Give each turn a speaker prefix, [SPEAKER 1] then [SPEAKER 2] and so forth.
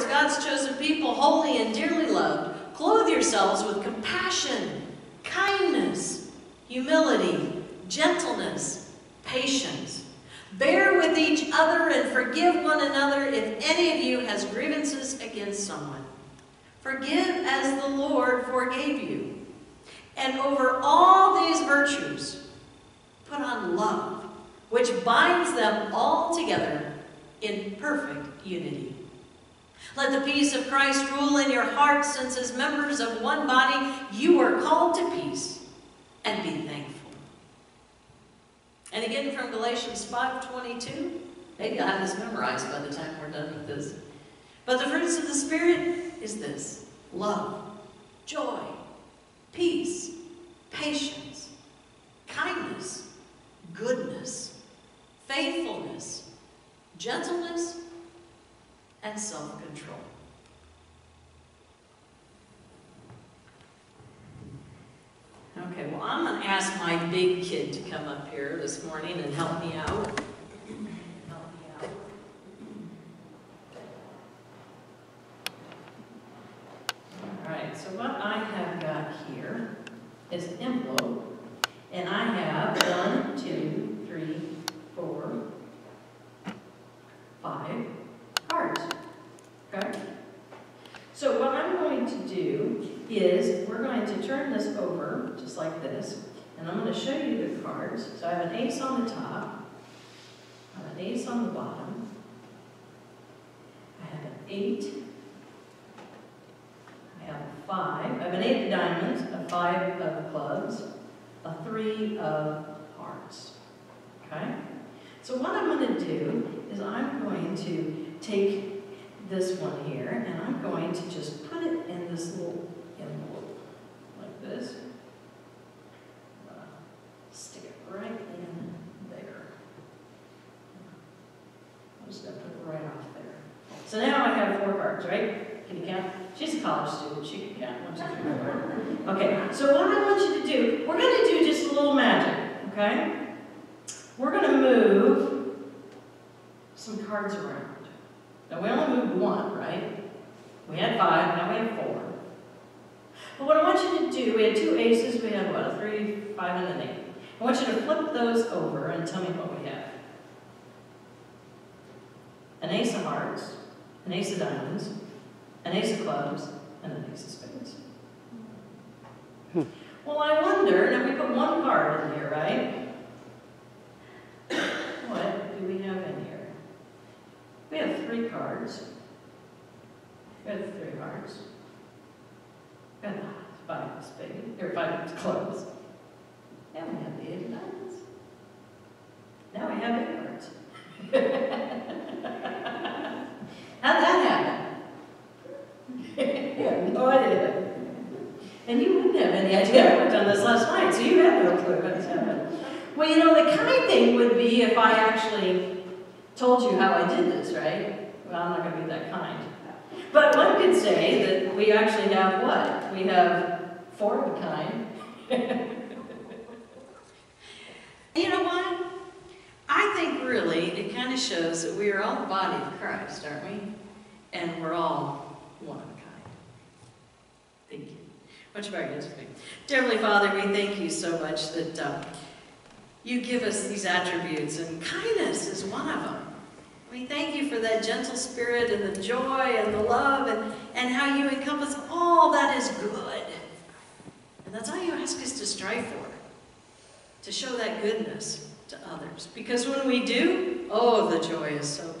[SPEAKER 1] as God's chosen people, holy and dearly loved, clothe yourselves with compassion, kindness, humility, gentleness, patience. Bear with each other and forgive one another if any of you has grievances against someone. Forgive as the Lord forgave you. And over all these virtues, put on love, which binds them all together in perfect unity. Let the peace of Christ rule in your hearts, since as members of one body you are called to peace, and be thankful. And again from Galatians 5.22, maybe I have this memorized by the time we're done with this. But the fruits of the Spirit is this, love, joy, peace, patience, kindness, goodness, faithfulness, gentleness, and self-control. Okay, well, I'm going to ask my big kid to come up here this morning and help me out. Help me out. All right, so what I have got here is an envelope, and I have one, two, three, four, five cards. Okay? So what I'm going to do is we're going to turn this over just like this, and I'm going to show you the cards. So I have an ace on the top, I have an ace on the bottom, I have an eight, I have a five, I have an eight of diamonds, a five of clubs, a three of hearts. Okay? So what I'm going to do is I'm going to take this one here, and I'm going to just put it in this little envelope, like this. Uh, stick it right in there. I'm just going to put it right off there. So now I have four cards, right? Can you count? She's a college student. She can count. One, two, three, four. Okay, so what I want you to do, we're going to do just a little magic, okay? We're going to move some cards around. Now we only moved one, right? We had five, now we have four. But what I want you to do, we had two aces, we had what, a three, five, and an eight. I want you to flip those over and tell me what we have. An ace of hearts, an ace of diamonds, an ace of clubs, and an ace of spades. Hmm. Well, I wonder, now we put one card in here, right? What do we have in here? We have three cards. We have three hearts. Have of spades, or five. Now we have the diamonds. Now we have eight cards. How'd that happen? yeah, oh, no idea. And you wouldn't have any idea. I worked on this last night, so you have no clue what's happened. Well, you know, the kind thing would be if I actually told you how I did this, right? Well, I'm not going to be that kind. But one could say that we actually have what? We have four of a kind. you know what? I think really it kind of shows that we are all the body of Christ, aren't we? And we're all one of a kind. Thank you. Much about you, Dear Heavenly Father, we thank you so much that uh, you give us these attributes, and kindness is one of them. We thank you for that gentle spirit and the joy and the love and, and how you encompass all that is good. And that's all you ask us to strive for, to show that goodness to others. Because when we do, oh, the joy is so.